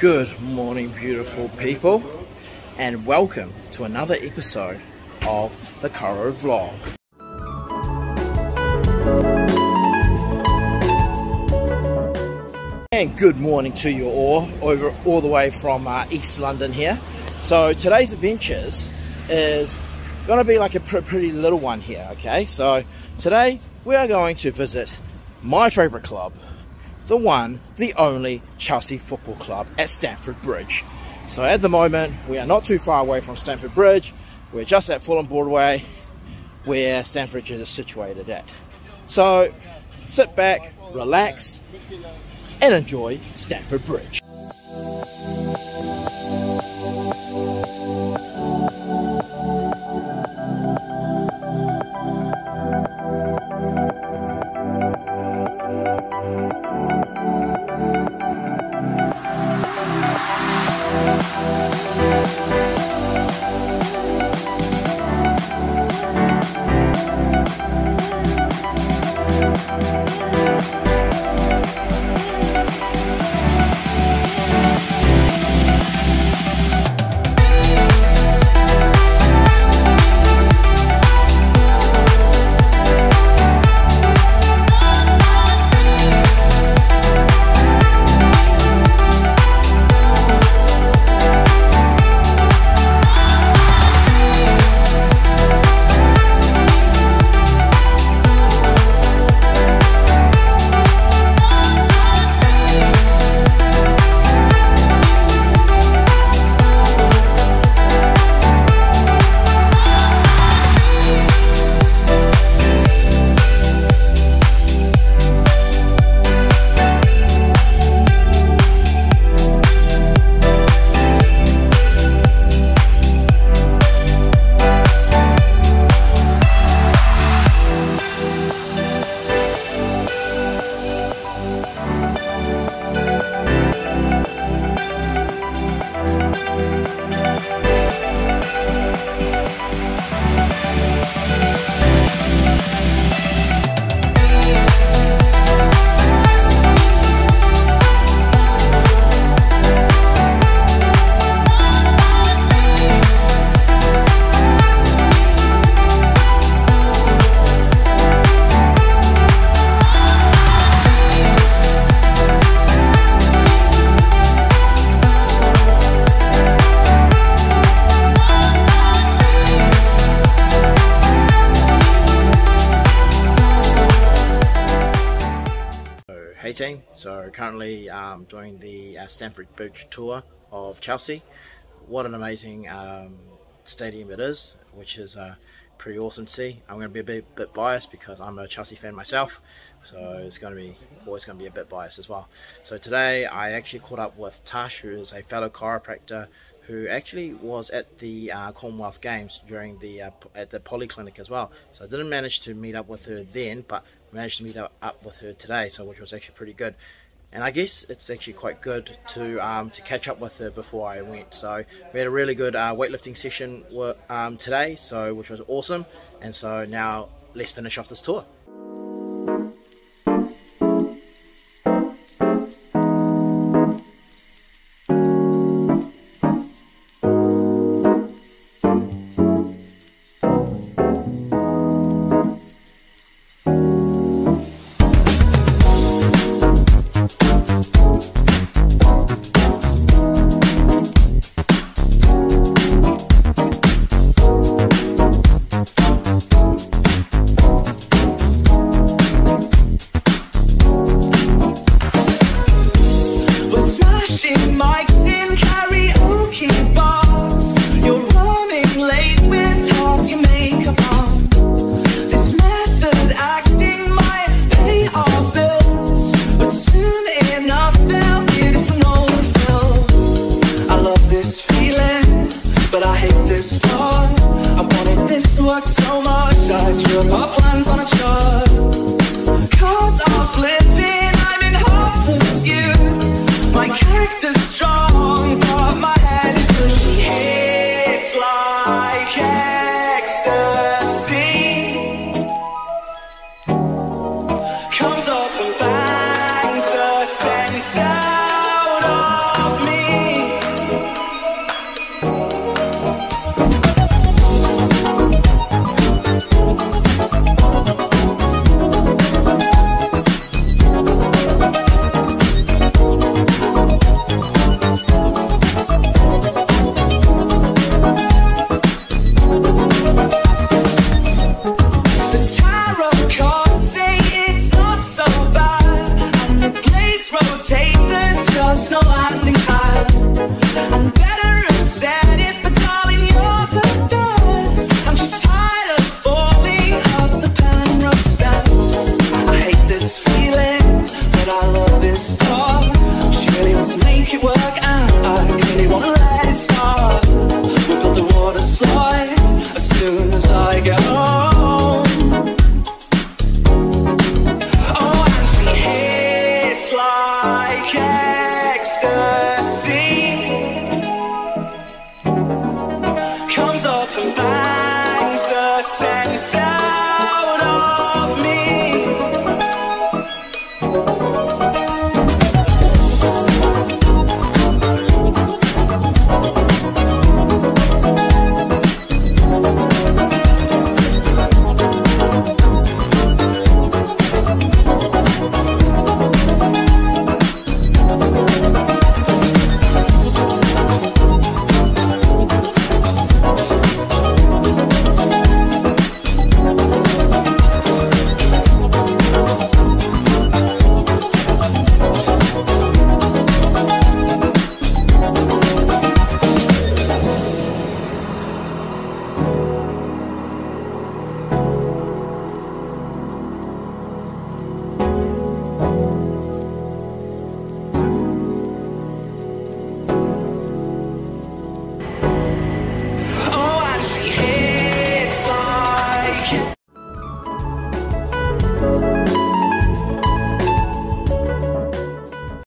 Good morning, beautiful people, and welcome to another episode of the Karo Vlog. And good morning to you all, over all the way from uh, East London here. So today's adventures is going to be like a pr pretty little one here, okay? So today we are going to visit my favourite club, the one, the only Chelsea Football Club at Stamford Bridge. So at the moment, we are not too far away from Stamford Bridge. We're just at Fulham Broadway, where Stamford Bridge is situated at. So sit back, relax, and enjoy Stamford Bridge. Hey team, so currently um, doing the uh, Stamford Bridge tour of Chelsea. What an amazing um, stadium it is, which is uh, pretty awesome to see. I'm going to be a bit, bit, biased because I'm a Chelsea fan myself, so it's going to be always going to be a bit biased as well. So today I actually caught up with Tash, who is a fellow chiropractor who actually was at the uh, Commonwealth Games during the uh, at the polyclinic as well. So I didn't manage to meet up with her then, but managed to meet up, up with her today, so which was actually pretty good. And I guess it's actually quite good to um, to catch up with her before I went. So we had a really good uh, weightlifting session um, today, so which was awesome. And so now let's finish off this tour. this far. I wanted this to work so much. I drew up plans on a chart. Cars are flipping, I'm in hot pursuit. My character's strong, but my head is good. She hits like ecstasy. Comes up and bangs the sense out of. myself